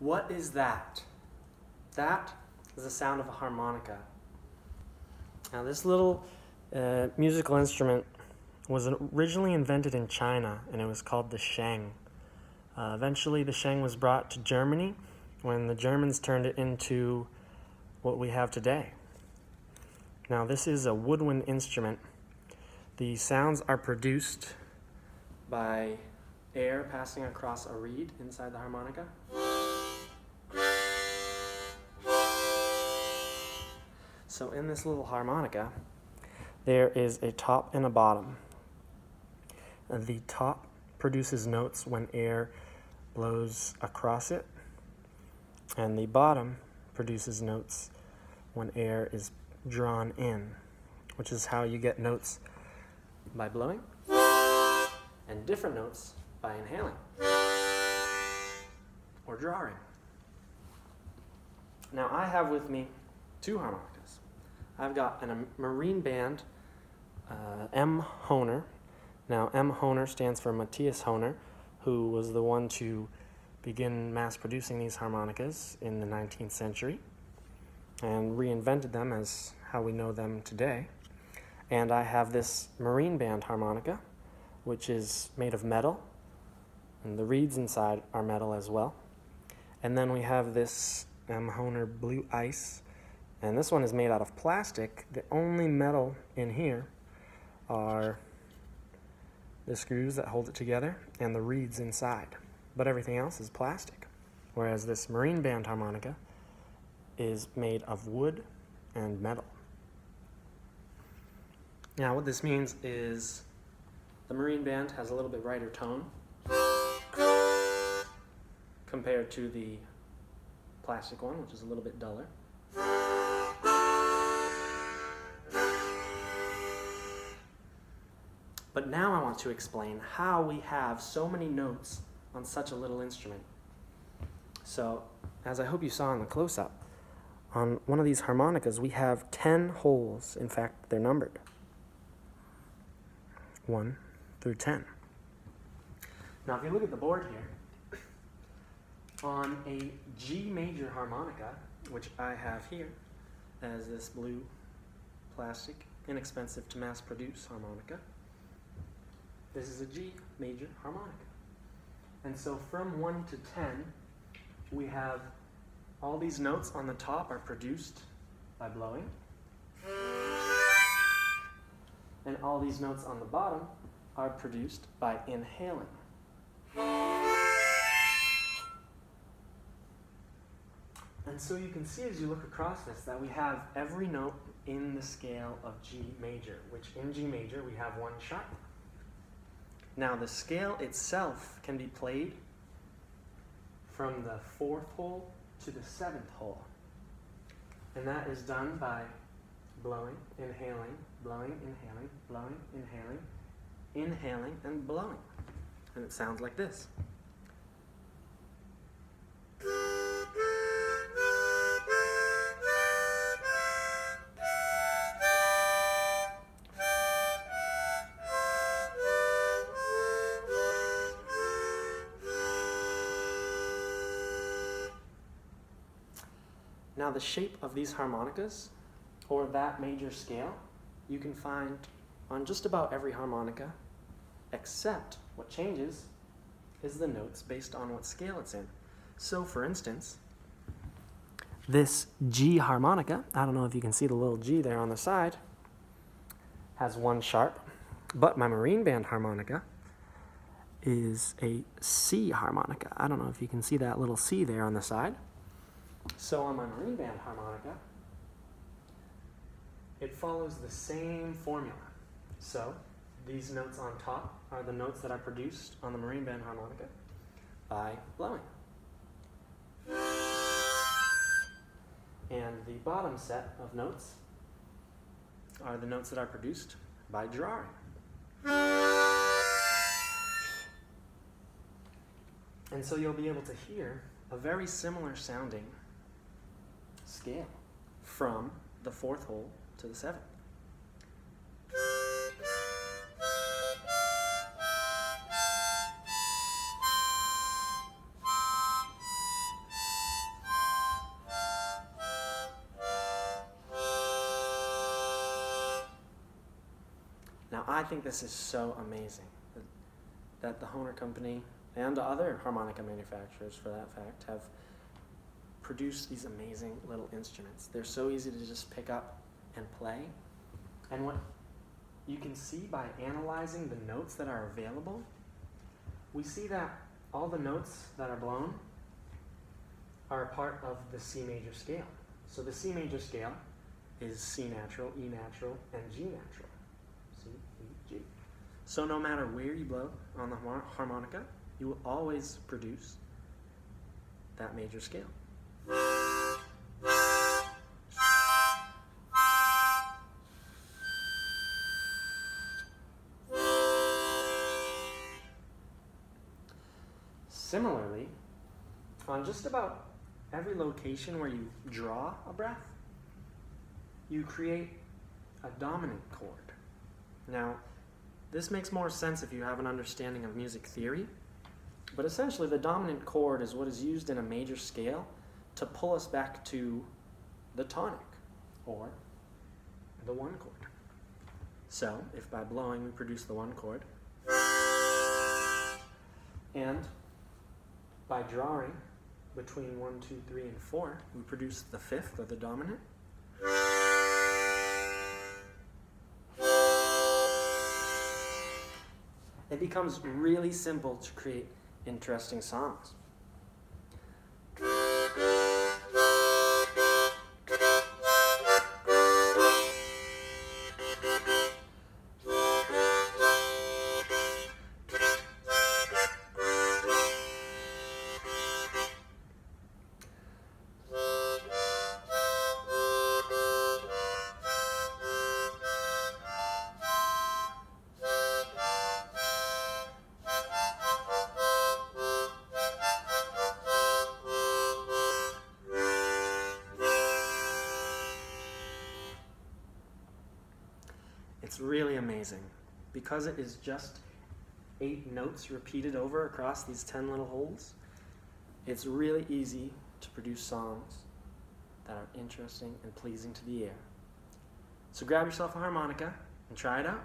What is that? That is the sound of a harmonica. Now, this little uh, musical instrument was originally invented in China and it was called the sheng. Uh, eventually, the sheng was brought to Germany when the Germans turned it into what we have today. Now, this is a woodwind instrument. The sounds are produced by air passing across a reed inside the harmonica. So in this little harmonica, there is a top and a bottom. The top produces notes when air blows across it, and the bottom produces notes when air is drawn in, which is how you get notes by blowing and different notes by inhaling or drawing. Now I have with me two harmonicas. I've got a marine band uh, M. Hohner. Now M. Hohner stands for Matthias Hohner, who was the one to begin mass producing these harmonicas in the 19th century and reinvented them as how we know them today. And I have this marine band harmonica, which is made of metal, and the reeds inside are metal as well. And then we have this M. Hohner Blue Ice, and this one is made out of plastic. The only metal in here are the screws that hold it together and the reeds inside. But everything else is plastic. Whereas this marine band harmonica is made of wood and metal. Now what this means is the marine band has a little bit brighter tone compared to the plastic one, which is a little bit duller. But now I want to explain how we have so many notes on such a little instrument. So, as I hope you saw in the close-up, on one of these harmonicas we have 10 holes. In fact, they're numbered. 1 through 10. Now, if you look at the board here, on a G major harmonica, which I have here as this blue plastic, inexpensive to mass produce harmonica, this is a G major harmonica. And so from 1 to 10, we have all these notes on the top are produced by blowing. And all these notes on the bottom are produced by inhaling. And so you can see as you look across this that we have every note in the scale of G major, which in G major we have one sharp. Now the scale itself can be played from the fourth hole to the seventh hole. And that is done by blowing, inhaling, blowing, inhaling, blowing, inhaling, inhaling, and blowing. And it sounds like this. Now the shape of these harmonicas, or that major scale, you can find on just about every harmonica, except what changes is the notes based on what scale it's in. So for instance, this G harmonica, I don't know if you can see the little G there on the side, has one sharp, but my marine band harmonica is a C harmonica. I don't know if you can see that little C there on the side. So on my marine band harmonica, it follows the same formula. So these notes on top are the notes that are produced on the marine band harmonica by blowing. And the bottom set of notes are the notes that are produced by drawing. And so you'll be able to hear a very similar sounding scale from the fourth hole to the seventh. Now I think this is so amazing that, the Hohner Company and other harmonica manufacturers for that fact have produced these amazing little instruments. They're so easy to just pick up and play. And what you can see by analyzing the notes that are available, we see that all the notes that are blown are a part of the C major scale. So the C major scale is C natural, E natural, and G natural. C, E, G. So no matter where you blow on the harmonica, you will always produce that major scale. Similarly, on just about every location where you draw a breath, you create a dominant chord. Now, this makes more sense if you have an understanding of music theory, but essentially the dominant chord is what is used in a major scale to pull us back to the tonic or the one chord. So, if by blowing we produce the one chord, and by drawing between 1, 2, 3, and 4, we produce the fifth or the dominant. It becomes really simple to create interesting songs. It's really amazing because it is just eight notes repeated over across these 10 little holes. It's really easy to produce songs that are interesting and pleasing to the ear. So grab yourself a harmonica and try it out.